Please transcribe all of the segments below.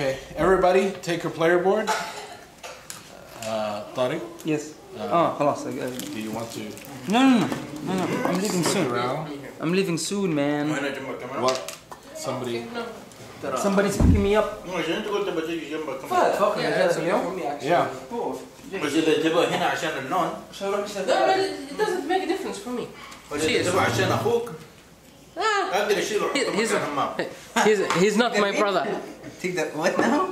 Okay, everybody take your player board. Uh, Tariq, Yes. اه خلاص I- I- do you want to No no no no no I'm leaving soon around? I'm leaving soon man وهنا جنبك كمان What? Somebody. Somebody's picking me up عشان انت قلت بتيجي جنبك كمان فهد فوق اليوم Yeah. بس اذا تبغى هنا عشان اللون عشان اروح No, no, it doesn't make a difference for me. ولا اذا تبغى عشان اخوك Ah, اقدر اشيله he- واحطه he's, مكان الحمام he's, he's not my brother. تقدر what now?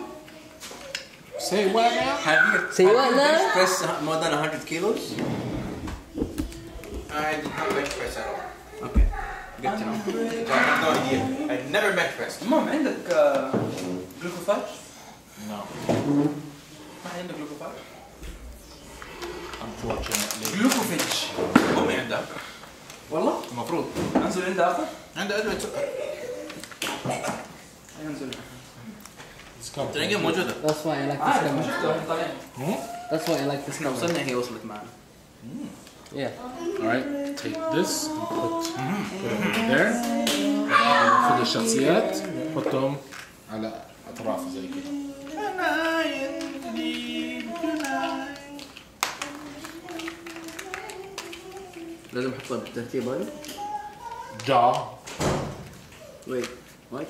Say what now? Have you Say have what you now? bench press more than 100 kilos? I did not bench press at all Okay. Good to know. I have no idea I've never bench pressed المهم عندك جلوكوفاج؟ No, ما عندك جلوكوفاج؟ unfortunately. جلوكوفيتش امي عندها والله؟ المفروض انزل عند اخر؟ عندها ادويه سكر انزل It's coming. تلاقيها موجوده That's why I like this عارف ما camera. شفته واحنا طالعين That's why I like this لو camera. وصلنا هي وصلت معنا. Yeah. All right, take this and put, put it over there. خذ الشخصيات حطهم على أطراف زي كده. لازم احطها بالترتيب هذا. Jaw. Wait, what?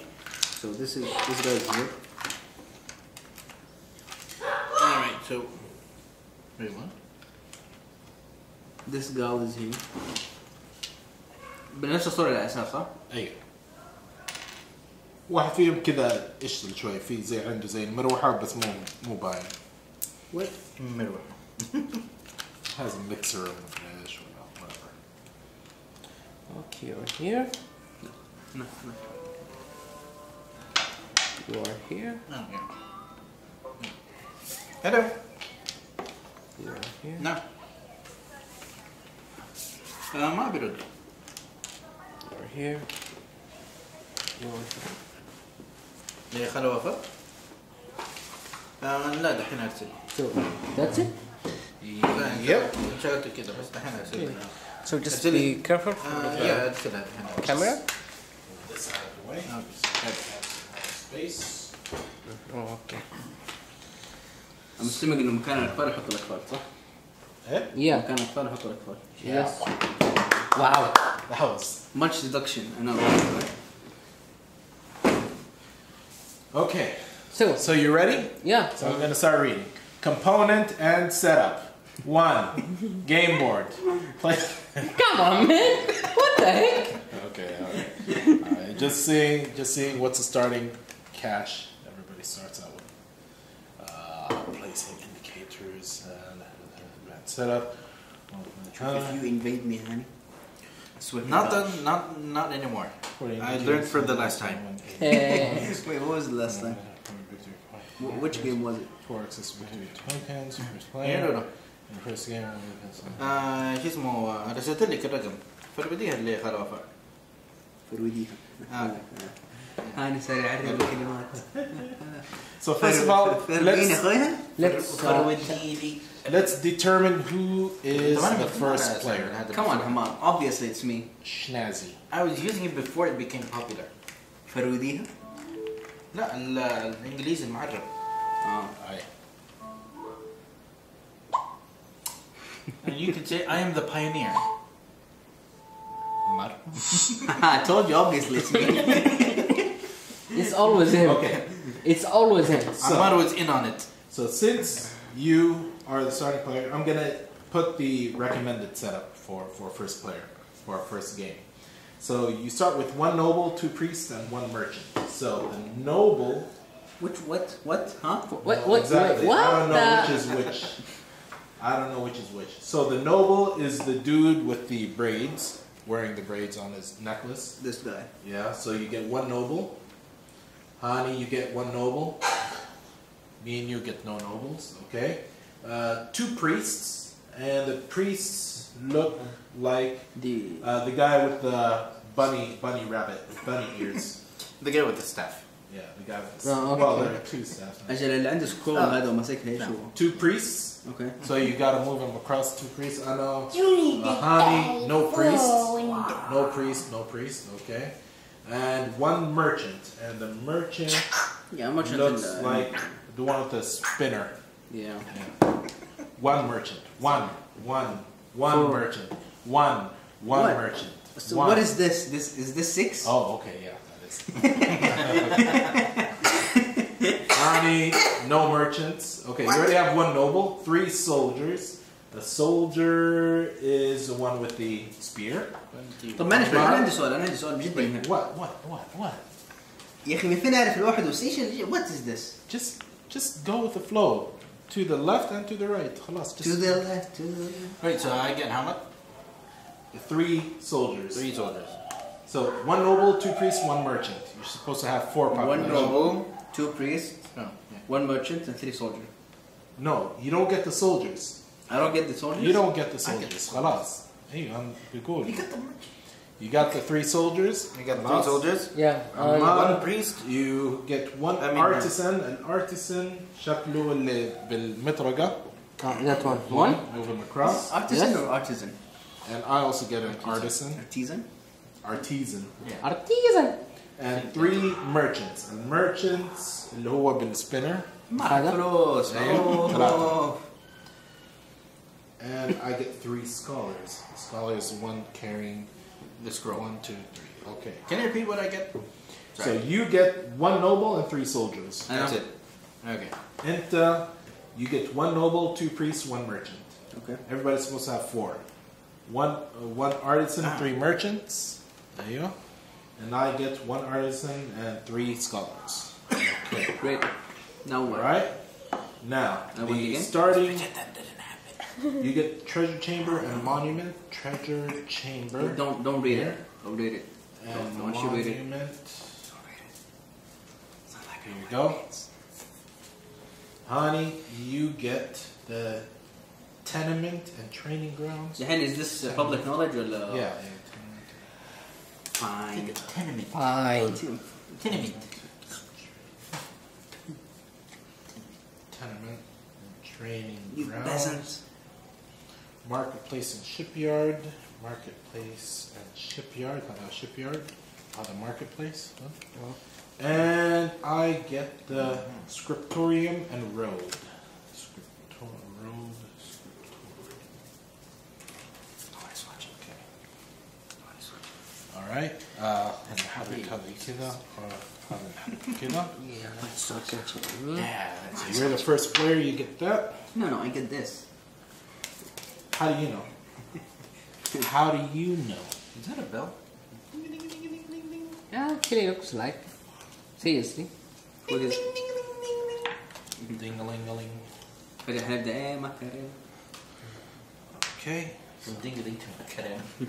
So this is this guy is here. so wait what This girl is here. بنفس الصورة الأساس صح؟ أيوه. واحد فيهم كذا اشتغل شوي في زي عنده زي المروحة بس مو مو باين. What? مروه has a mixer in the flash or whatever. Okay, you're here. No, no. You are here. Hello are here. نعم آه ما برد You are here. ليه خلوا وفاء؟ آه لا دحين ارسل So that's it. يب شغلت كده بس دحين ارسل So just be careful آه the يا ارسلها دحين camera. This out of the way. Space. Oh, okay. مستمع إنه مكان الأطفال يحط الأطفال صح؟ Eh? Yeah. مكان الأطفال يحط الأطفال. Yes. Wow. That was. Much deduction. I know. right? Okay. So So you ready? yeah. So I'm gonna start reading. Component and setup. One. Game board. Play. Come on, man. What the heck? Okay. All right. All right. Just seeing. Just seeing what's the starting cache. Everybody starts out advanced setup. If you invade me, honey. Sweat me not down. done not not anymore I learned from the last time Hey. Wait, what was the last time? Wh- Which game was it? Four accessibility tokens. First I player. don't know and First game. آه شو اسمه آه، رسلت لك الرقم فالبديهة اللي خلوا وفاء فرويديها. آه. هاني صار يعرف الكلمات. So first of all, فرقيني let's اخويا. Let's determine who is the, the first player. Come on, Haman. Obviously, it's me. Schnazzy. I was using it before it became popular. فروديها؟ لا الانجليزي المعرب. اه. And you could say I am the pioneer. Mar. I told you obviously it's me. it's always him. Okay. It's always him. So, Ammar was in on it. So since you are the starting player, I'm gonna put the recommended setup for for first player for our first game. So you start with one noble, two priests, and one merchant. So the noble. Which what what huh? What? What? exactly. What? I don't know the- which is which. I don't know which is which. So the noble is the dude with the braids, wearing the braids on his necklace. This guy. Yeah, so you get one noble. Hani, you get one noble. Me and you get no nobles, okay? Uh, two priests, and the priests look like The uh, the guy with the bunny bunny rabbit bunny ears. the guy with the staff Yeah, the guy with the Oh, okay. well, there are two staffs. now. اجل اللي عنده سكرول هذا وماسكها ايش هو؟ Two priests, اوكي. so you gotta move them across two priests. I know. You need Uh, to honey, no priest. window. No priest, no priest, okay. And one merchant, and the merchant Yeah, much looks uh, like the one with the spinner. Yeah. One merchant. One. One. One Four. merchant. One. One What? merchant. So one. what is this? This is this six? Oh, okay, yeah, that is. Army, no merchants. Okay, you already have one noble, three soldiers. The soldier is the one with the spear. طب معلش انا عندي سؤال انا عندي سؤال جدا مهم What? What? What? What? يا اخي من فين اعرف الواحد والسيشن وات از ذس؟ Just, just go with the flow. To the left and to the right. خلاص. To Just the left, to the left. Wait, so I get how much? three soldiers. Three soldiers. So one noble, two priests, one merchant. You're supposed to have four One population. noble, two priests, Oh, yeah. one merchant, and three soldiers. No, you don't get the soldiers. I don't get the soldiers. You don't get the I get soldiers. the خلاص. Hey, I'm بقول. You got the merchant. You got the three soldiers. You got three Lots. soldiers. Yeah. Um, Uh, one priest. You get one I mean, artisan. An artisan شكله اللي بالمطرقة. uh, that one. One. Move him across. Artisan Yes. or artisan? And I also get an artisan. Artisan. Artisan. Artisan. And three merchants. And merchants اللي هو بالspinner. هذا فلوس. أيوه. أوه. And I get three scholars. The scholar is the one carrying the scroll. one, two, three. Okay. Can you repeat what I get? So you get one noble and three soldiers. I That's it. Okay. And uh, you get one noble, two priests, one merchant. Okay. Everybody's supposed to have four. One, uh, one artisan, Ah. three merchants. There you go. And I get one artisan and three scholars. Okay. Great. Now All what? right. Now And what the again? starting you get treasure chamber and monument. Treasure chamber. Don't don't read it. Don't read it. And don't, don't monument. You read it. Don't read it. Here we go. Hani, you get the tenement and training grounds. Jahan, is this uh, public knowledge or uh, yeah? yeah Fine. Tenement. Fine. Tenement. Tenement. Tenement. Training grounds. You peasants marketplace and shipyard, marketplace and shipyard, not a shipyard, not a marketplace. Huh? Well. And I get the mm scriptorium and road. Scriptorium road, scriptorium. Oh, I. Okay. Oh, I. All right. Uh, and how do? Uh, yeah, that's so good. Yeah, that's You're the first player. You get that. No, no, I get this. How do you know? How do you know? Is that a bell? Actually, looks like. Seriously. What is? Ding a ling a ling. I have the macarena. Okay. From ding a ding to macarena.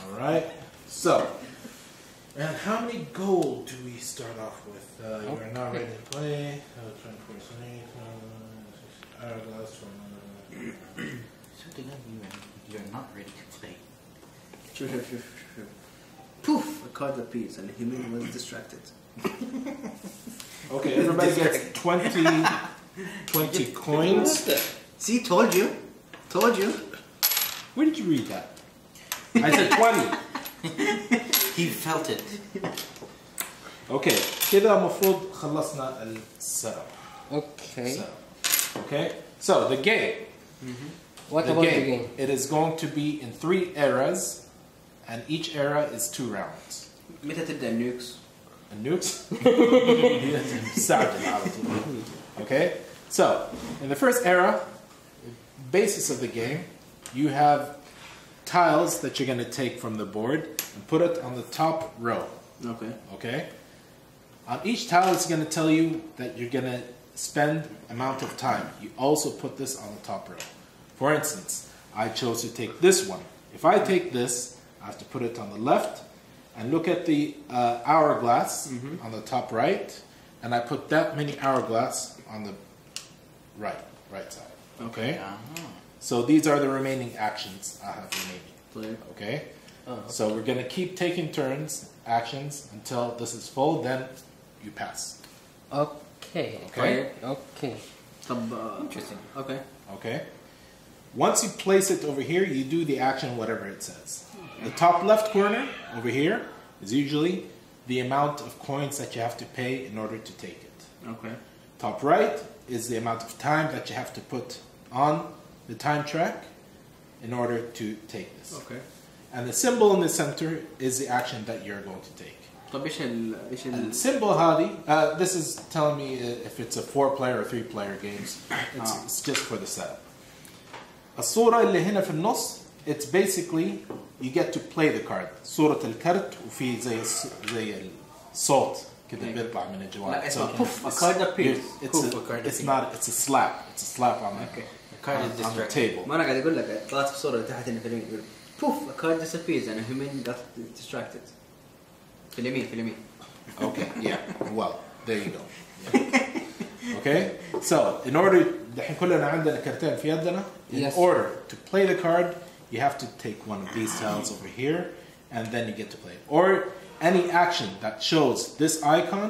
All right. So, and how many gold do we start off with? Uh, you are not ready to play. Uh, 24, 28, uh, 60, hourglass from. Uh, Something that you you're not ready to play. شوف شوف شوف شوف. Poof! A card appears and Human was distracted. Okay, everybody gets 20, 20 coins. See, told you. Told you. Where did you read that? I said 20. He felt it. Okay, كده المفروض خلصنا السيت Okay. Okay, so the game. What the about game. the game? It is going to be in three eras, and each era is two rounds. متى تبدأ النيوكس؟ And nukes. على طول. okay, so in the first era, basis of the game, you have tiles that you're going to take from the board and put it on the top row. Okay. Okay, on each tile, it's going to tell you that you're going to spend amount of time. You also put this on the top row. For instance, I chose to take this one. If I take this, I have to put it on the left and look at the uh, hourglass on the top right, and I put that many hourglass on the right, right side. Okay. Uh-huh. So these are the remaining actions I have remaining. Clear. Okay. Oh, So we're gonna keep taking turns, actions until this is full. Then you pass. Okay. Okay. Okay. طب uh, Interesting. Okay. Okay. Once you place it over here, you do the action whatever it says. The top left corner over here is usually the amount of coins that you have to pay in order to take it. Okay. Top right is the amount of time that you have to put on the time track in order to take this. Okay. And the symbol in the center is the action that you're going to take. طب ايش ال ايش ال السيمبل هذه uh, this is telling me if it's a four player or three player games it's, آه. it's just for the setup الصورة اللي هنا في النص it's basically you get to play the card صورة الكرت وفي زي زي الصوت كده. بيطلع من الجوال لا، اسمه poof, a card appears. it's, a, it's not it's a slap it's a slap on the, Okay. The card on, is on the table ما أنا قاعد أقول لك طلعت في صوره تحت هنا في اليمين يقول بوف a card disappears and a human got distracted في اليمين في اليمين Okay, yeah. Well, there you go. Yeah. Okay, so in order دحين كلنا عندنا كرتين في يدنا. In Yes. order to play the card, you have to take one of these tiles over here, and then you get to play it. Or any action that shows this icon,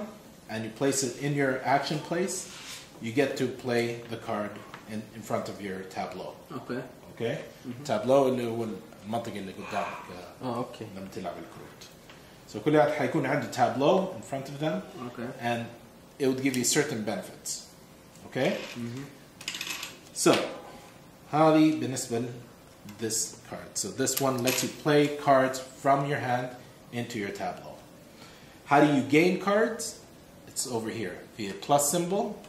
and you place it in your action place, you get to play the card in, in front of your tableau. اوكي Okay, tableau اللي هو المنطقة اللي قدامك. uh, Oh, okay. لما تلعب الكروت. So كل واحد حيكون عنده tableau in front of them اوكي and it would give you certain benefits. Okay? So هذه بالنسبة ل this card. So this one lets you play cards from your hand into your tableau. How do you gain cards? It's over here. The plus symbol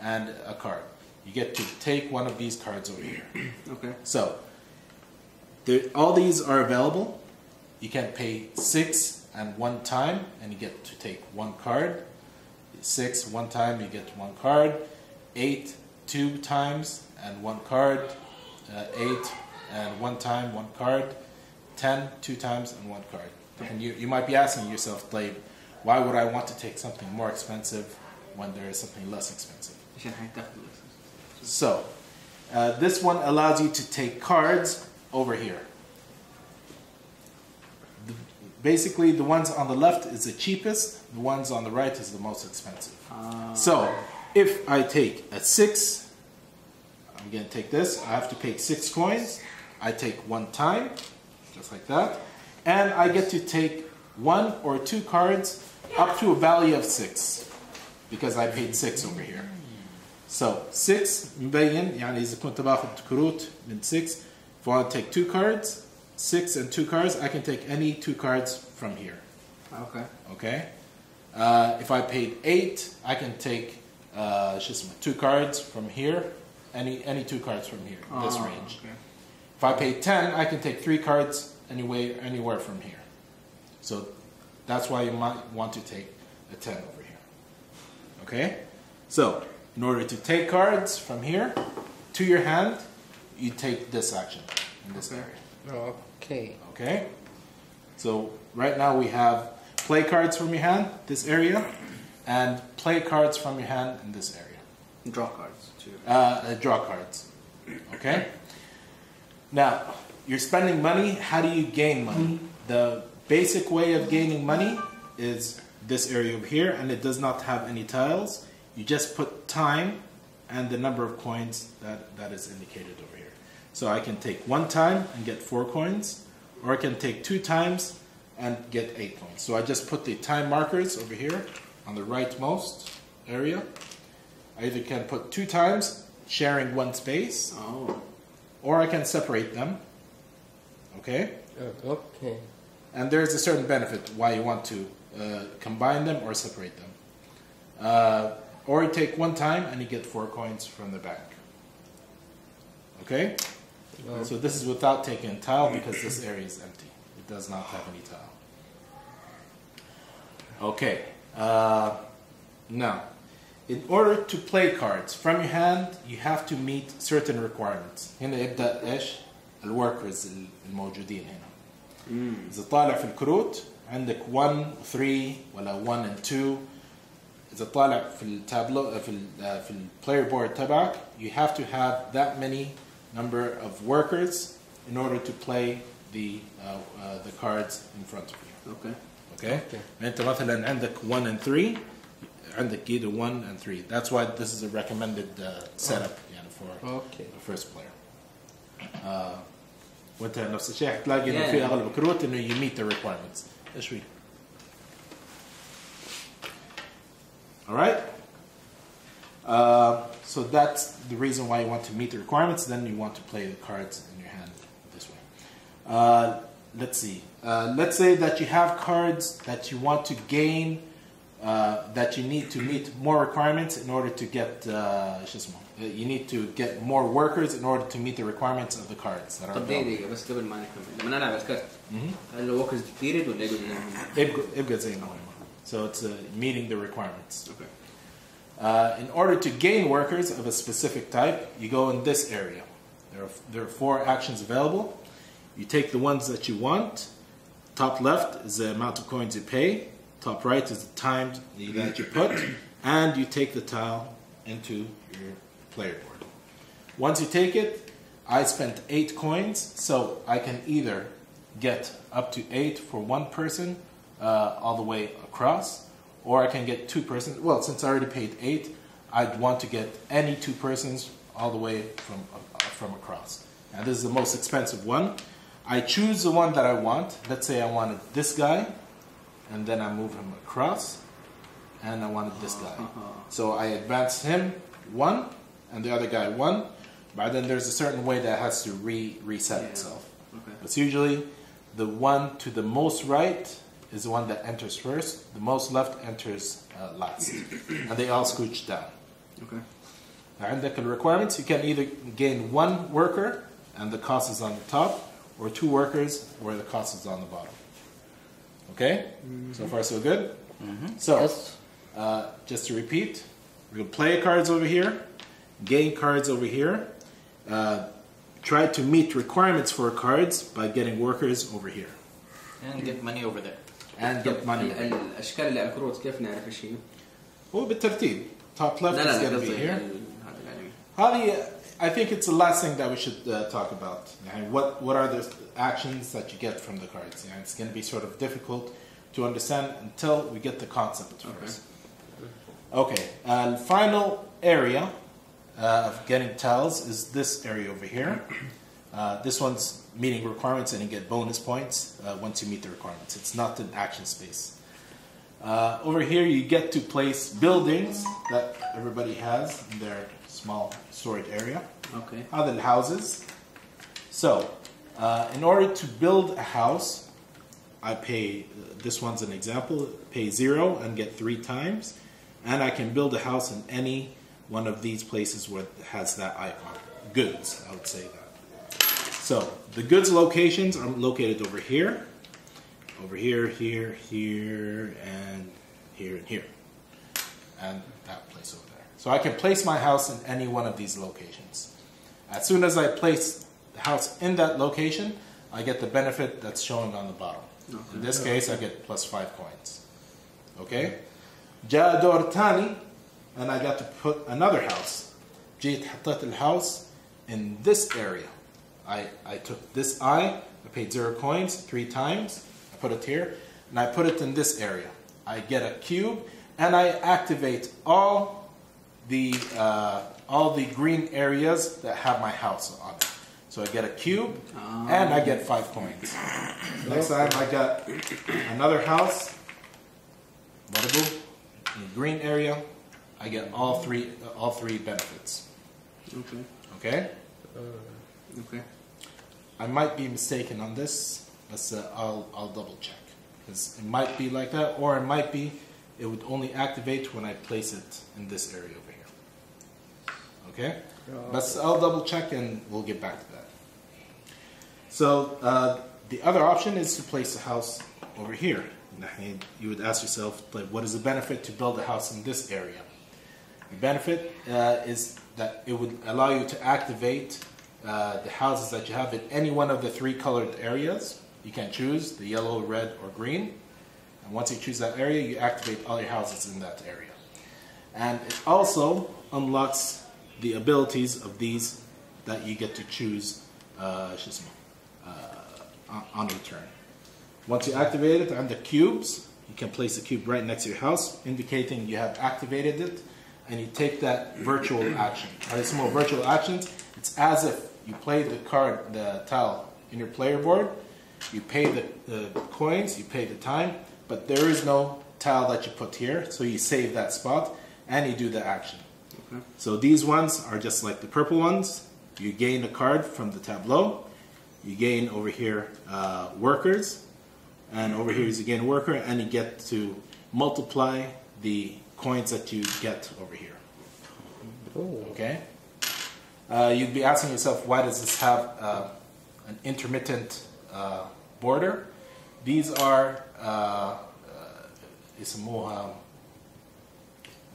and a card. You get to take one of these cards over here. اوكي So, there, all these are available. You can pay six and one time, and you get to take one card. Six, one time you get one card. Eight, two times and one card. Uh, eight, and one time, one card. Ten, two times and one card. And you, you might be asking yourself, Tlaib, why would I want to take something more expensive when there is something less expensive? So, uh, this one allows you to take cards over here The, basically, the ones on the left is the cheapest, the ones on the right is the most expensive. آه. So, if I take a six, I'm going to take this, I have to pay six coins. I take one time, just like that, and I get to take one or two cards up to a value of six because I paid six over here. So 6 مبين يعني إذا كنت باخذ كروت من 6 if I want to take two cards six and two cards, I can take any two cards from here. Okay. Okay. Uh, if I paid eight, I can take uh, just two cards from here, any any two cards from here, oh, this ah, range. Okay. If I pay ten, I can take three cards anyway, anywhere from here. So that's why you might want to take a ten over here. Okay. So in order to take cards from here to your hand, you take this action in this okay. area. Oh, Okay. okay so right now we have play cards from your hand this area and play cards from your hand in this area draw cards too uh, uh, draw cards. Okay? Now, you're spending money. How do you gain money? The basic way of gaining money is this area over here, and it does not have any tiles. You just put time and the number of coins that, that is indicated over here. So I can take one time and get four coins, or I can take two times and get eight coins. So I just put the time markers over here on the rightmost area. I either can put two times, sharing one space, oh or I can separate them. Okay? Uh, okay. And there's a certain benefit why you want to uh, combine them or separate them. Uh, or you take one time and you get four coins from the bank. Okay? Oh. So this is without taking a tile because this area is empty. It does not have any tile. Okay. Uh, now, in order to play cards from your hand, you have to meet certain requirements. هنا يبدأ إيش؟ الوركرز الموجودين هنا. إذا طالع في الكروت عندك 1 3 ولا 1 and 2 إذا طالع في التابلو في ال uh, في البلاير بورد تبعك you have to have that many number of workers in order to play the uh, uh, the cards in front of you. اوكي Okay? Okay. انت مثلا عندك 1 and 3 عندك either 1 and 3 that's why this is a recommended uh, setup يعني for Okay. the first player uh, وانت نفس الشيء حتلاقي انه Yeah. في اغلب الكروت انه you meet the requirements ايش في؟ All right. Uh, so that's the reason why you want to meet the requirements. Then you want to play the cards in your hand this way. Uh, let's see. Uh, let's say that you have cards that you want to gain, uh, that you need to meet more requirements in order to get. Uh, شو اسمه? Uh, you need to get more workers in order to meet the requirements of the cards that are طب available. دقيقة دقيقة بس قبل ما نكمل لما نلعب الكارت مهم. هل الوكرز بيريد ولا يقعد زي ما هم؟ يبقى يبقى زي ما هم. So it's uh, meeting the requirements. اوكي Uh, in order to gain workers of a specific type, you go in this area. There are, there are four actions available. You take the ones that you want. Top left is the amount of coins you pay. Top right is the time that you put. And you take the tile into your player board. Once you take it, I spent eight coins, so I can either get up to eight for one person uh, all the way across, or I can get two persons. Well, since I already paid eight, I'd want to get any two persons all the way from, uh, from across. Now this is the most expensive one. I choose the one that I want. Let's say I wanted this guy, and then I move him across, and I wanted this guy. Uh-huh. So I advance him one, and the other guy one, but then there's a certain way that has to re reset yeah. itself. Okay. It's usually the one to the most right is the one that enters first. The most left enters uh, last, and they all scooch down. اوكي عندك the requirements you can either gain one worker and the cost is on the top, or two workers where the cost is on the bottom. Okay, so far so good. So Yes. uh, just to repeat, we're gonna play cards over here, gain cards over here, uh, try to meet requirements for cards by getting workers over here, And get money over there. and get money. ال- ال- الاشكال اللي على الكروت كيف نعرف ايش هي؟ هو بالترتيب. Top left لا is لا لا gonna be قصدي here. ال- هذا العلمي هذه I think it's the last thing that we should uh, talk about. يعني what what are the actions that you get from the cards? يعني it's going to be sort of difficult to understand until we get the concept Okay. first. Okay, uh, the final area uh, of getting tiles is this area over here. Uh, this one's meeting requirements and you get bonus points uh, once you meet the requirements. It's not an action space. Uh, over here you get to place buildings that everybody has in their small storage area. Okay. Other than houses. So, uh, in order to build a house, I pay, uh, this one's an example, pay zero and get three times. And I can build a house in any one of these places where it has that icon. Goods, I would say that. So the goods locations are located over here, over here, here, here, and here and here, and that place over there. So I can place my house in any one of these locations. As soon as I place the house in that location, I get the benefit that's showing on the bottom. In this case, I get plus five coins. Okay? جاء دور تاني and I got to put another house. جيت حطيت الhouse in this area. I, I took this eye, I paid zero coins three times, I put it here, and I put it in this area. I get a cube, and I activate all the, uh, all the green areas that have my house on it. So I get a cube, um. and I get five coins. Ah. Next time I got another house, in the green area, I get all three, all three benefits. Okay. Okay? Uh. Okay. I might be mistaken on this. Let's, uh, I'll, I'll double check. Because it might be like that, or it might be it would only activate when I place it in this area over here. Okay? Oh. Uh, but I'll double check and we'll get back to that. So uh, the other option is to place the house over here. You would ask yourself, like, what is the benefit to build a house in this area? The benefit uh, is that it would allow you to activate uh, the houses that you have in any one of the three colored areas. You can choose the yellow, red, or green. And once you choose that area, you activate all your houses in that area. And it also unlocks the abilities of these that you get to choose uh, uh, on turn. Once you activate it on the cubes, you can place the cube right next to your house, indicating you have activated it, and you take that virtual action. Arissimo virtual actions, it's as if you play the card, the tile in your player board, you pay the, the coins, you pay the time, but there is no tile that you put here, so you save that spot, and you do the action. Okay. So these ones are just like the purple ones. You gain a card from the tableau. You gain over here uh, workers, and over here is again worker, and you get to multiply the coins that you get over here. Oh. Okay uh, you'd be asking yourself, why does this have uh, an intermittent uh, border? These are uh, uh, it's more um,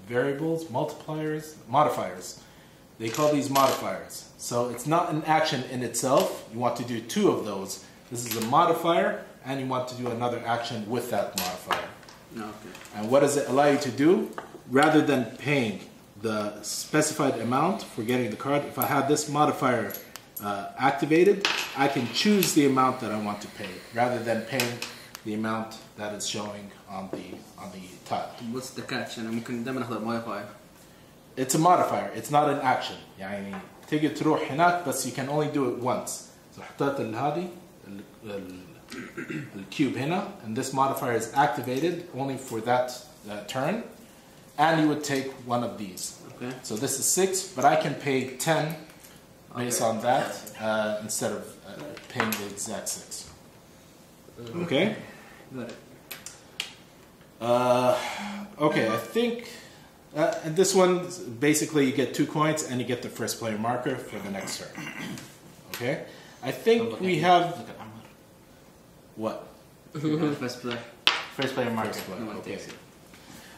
variables, multipliers, modifiers. They call these modifiers. So it's not an action in itself. You want to do two of those. This is a modifier, and you want to do another action with that modifier. Okay. And what does it allow you to do? Rather than paying the specified amount for getting the card, if I have this modifier uh, activated, I can choose the amount that I want to pay rather than paying the amount that is showing on the on the tile. What's the catch? أنا ممكن دائما أخذ موديفاير. It's a modifier. It's not an action. يعني تيجي تروح هناك بس you can only do it once. So حطيت ال- هذه ال- ال- الكيوب هنا and this modifier is activated only for that uh, turn and you would take one of these. Okay. So this is six, but I can pay ten based Okay. on that uh, instead of uh, paying the exact six. Okay. Got it. Uh, okay, I think uh, and this one basically you get two coins and you get the first player marker for the next turn. Okay, I think we have Look at Ammar. what First play. First player marker. First player, No one okay.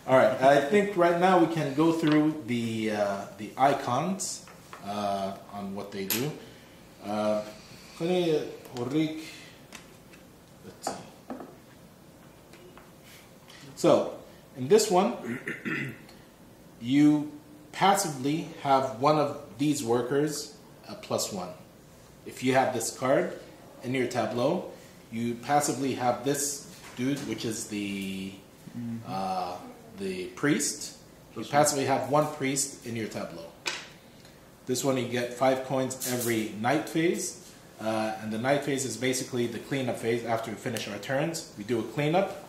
takes it. All right, I think right now we can go through the uh, the icons uh, on what they do. Uh, خليني أوريك. Let's see. So, in this one, you passively have one of these workers a plus one. If you have this card in your tableau, you passively have this dude, which is the uh, the priest. You passively have one priest in your tableau. This one you get five coins every night phase, uh, and the night phase is basically the cleanup phase. After we finish our turns, we do a cleanup.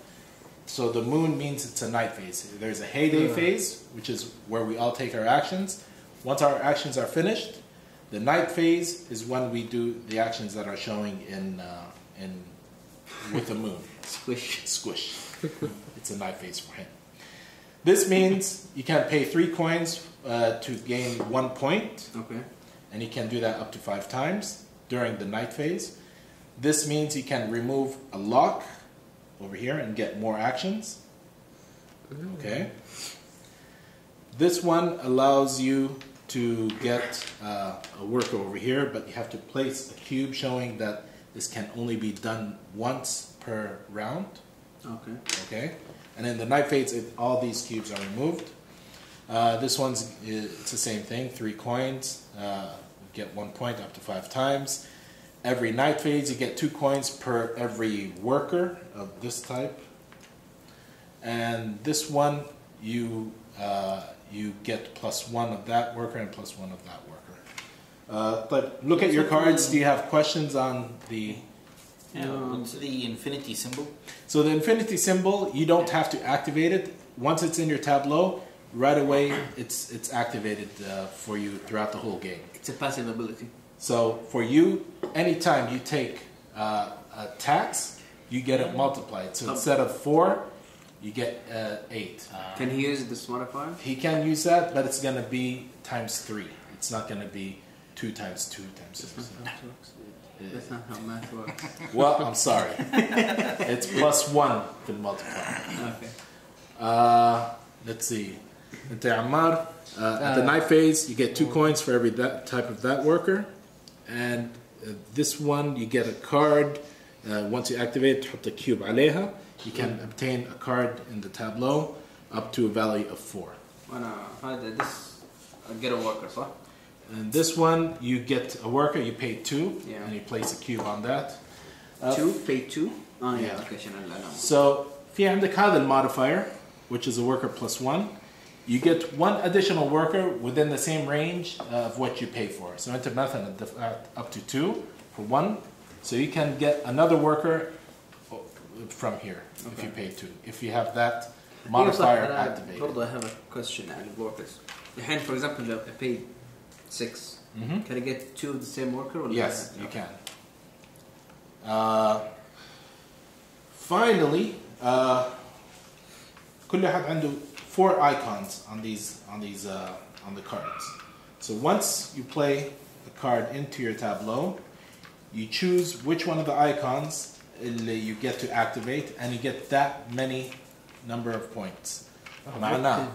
So the moon means it's a night phase. There's a heyday phase, which is where we all take our actions. Once our actions are finished, the night phase is when we do the actions that are showing in uh, in with the moon. Squish. Squish. it's a night phase for him. This means you can pay three coins uh, to gain one point, Okay. and you can do that up to five times during the night phase. This means you can remove a lock over here and get more actions. Okay. This one allows you to get uh, a worker over here, but you have to place a cube showing that this can only be done once per round. Okay. Okay, and in the night phase, it, all these cubes are removed. Uh, this one's it's the same thing. Three coins, uh, get one point up to five times. Every night phase, you get two coins per every worker of this type. And this one, you uh, you get plus one of that worker and plus one of that worker. Uh, but look at your cards. Do you have questions on the Yeah, what's the infinity symbol? So the infinity symbol, you don't have to activate it. Once it's in your tableau, right away it's it's activated uh, for you throughout the whole game. It's a passive ability. So for you, anytime you take uh, a tax, you get it multiplied. So instead of four, you get uh, eight. Can he use this modifier? He can use that, but it's gonna be times three. It's not gonna be two times two times six. not how it works. That's not how math works. Well, I'm sorry. it's plus one to multiply. Okay. Uh, let's see. انت يا عمار uh, at the night phase you get two coins for every that type of that worker and uh, this one you get a card uh, once you activate تحط cube عليها you can obtain a card in the tableau up to a value of four وانا هذا this I get a worker صح؟ and this one, you get a worker, you pay two, yeah. and you place a cube on that. Uh, two, pay two? Oh, yeah. yeah. So, fi'amdik hadal modifier, which is a worker plus one, you get one additional worker within the same range of what you pay for. So, enter method uh, up to two for one. So, you can get another worker uh, from here okay. if you pay two, if you have that modifier uh, activated. I have a question on workers. For example, I paid 6 Mhm. can I get two of the same worker ولا Yes, you can. Uh, finally, uh, كل واحد عنده four icons on these on these uh, on the cards. So once you play a card into your tableau, you choose which one of the icons اللي you get to activate, and you get that many number of points. معناه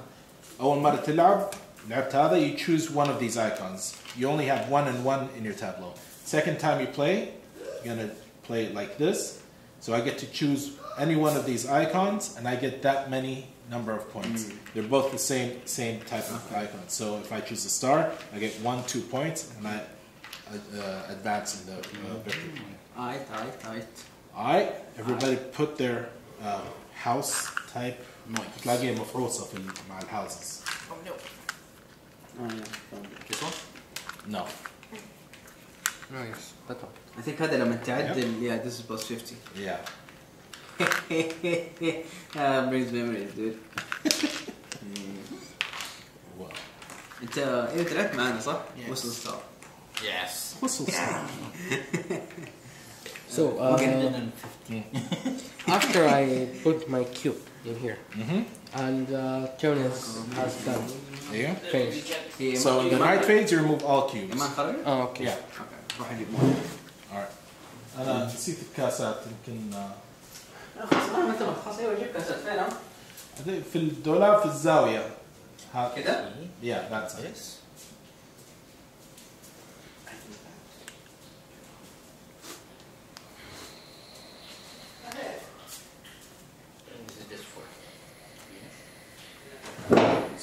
أول مرة تلعب لعبت هذا you choose one of these icons. You only have one and one in your tableau. Second time you play, you're gonna play it like this. So I get to choose any one of these icons, and I get that many number of points. They're both the same same type of icon. So if I choose a star, I get one two points, and I uh, advance in the uh, victory point. Alright, alright, alright. Alright, everybody put their uh, house type تلاقيها مفروصة في ال- مع الهouses. Oh, yeah. found it. This one? No. Oh, yes. That one. I think هذا لما تعدل yeah this is plus 50 Yeah. uh, brings memories dude Well. انت انت لعبت معنا صح؟ Yes. وصل ستار Yes. Whistle stop. So, uh, 115. after I put my cube in here, Mhm. and uh, Jonas has done Yeah. finished. هي So in the night phase, you remove all cubes. ايمان خرج؟ Oh, okay. Yeah. اوكي روح اجيب مويه Alright. أنا نسيت الكاسات يمكن uh, خلاص ما انتبه خلاص ايوه جيب كاسات فين ها؟ هذي في الدولاب في الزاوية. ها- كده؟ Yeah, that's it. Yes.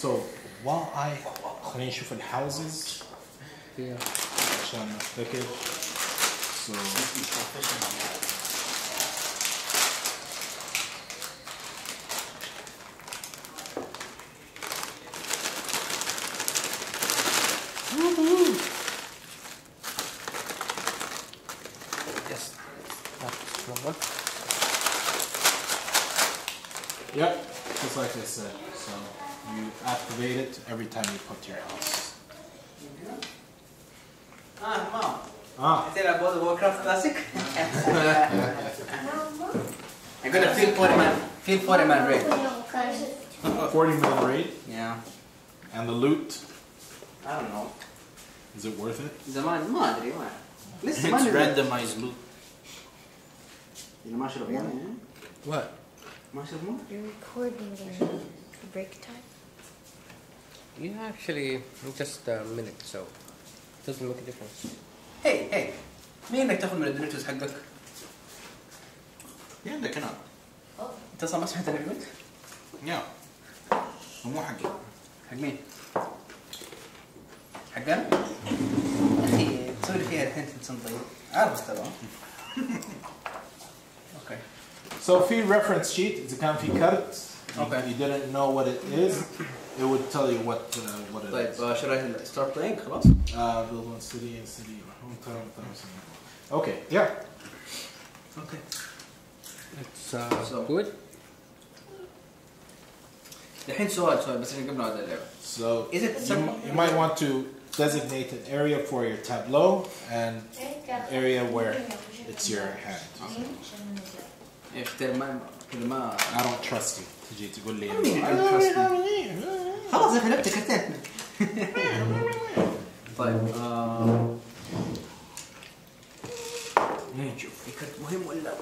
So while I خلينا نشوف الهاوسز Yeah. عشان نفتكر. So Yes. That's number one. Yep, just like I said. So you activate it every time you put your house. اه مام Ah, تلعب وورد وور كرافت كلاسيك؟ يقول لك فيل 40 مان فيل 40 مان ريد 40 minute raid yeah and the loot. I don't know Is it worth it? زمان ما ادري ما لسه ما It's ندري randomized loot. إذا ما شرب يعني What? ما شرب مو You're recording in break time. Yeah, actually, just a minute, so it doesn't make a difference. هي هي مين انك تاخذ من الدوريتوز حقك؟ Yeah, they cannot. انت اصلا ما سمعت اللي قلت؟ Yeah. مو حقي. حق مين؟ حقنا؟ اخي تسوي لي فيها الحين تنسن طيب عارف ترى اوكي So في reference sheet إذا كان في كارت you- Okay. you didn't know what it is, it would tell you what uh, what it طيب is. آه، شو ستارت بلاينج خلاص؟ Uh, build one city and city hometown thousand. Okay, yeah. اوكي It's uh, So- good. الحين سؤال سؤال بس قبل ما نبدا اللعبه So Is it you, some- m- you might want to designate an area for your tableau and area where it's your hand. ايش ترى ما كذا ما I don't trust you. تجي تقول لي خلاص يا اخي لعبت كرتين طيب آه، نشوف في كرت مهم ولا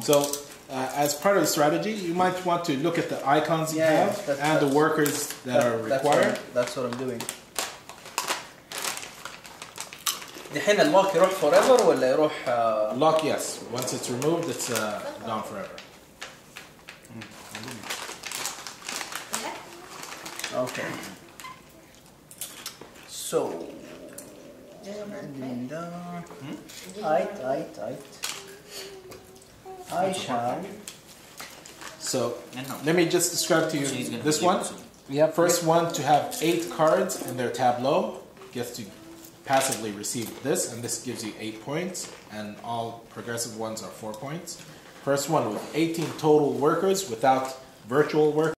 So, uh, as part of the strategy, you might want to look at the icons you Yeah, yeah, have that's- and the that's- workers that are That's what required. I'm- That's what I'm doing. دحين الوالك يروح فور ايفر ولا يروح آه، Lock, yes. Once it's removed, it's uh, gone forever. Okay. So. Linda. Hmm? Ait, ait. I shall. So, let me just describe to you this one. Yeah, first one to have eight cards in their tableau gets to passively receive this, and this gives you eight points, and all progressive ones are four points. First one with 18 total workers without virtual workers.